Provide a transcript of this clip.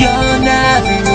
you're never.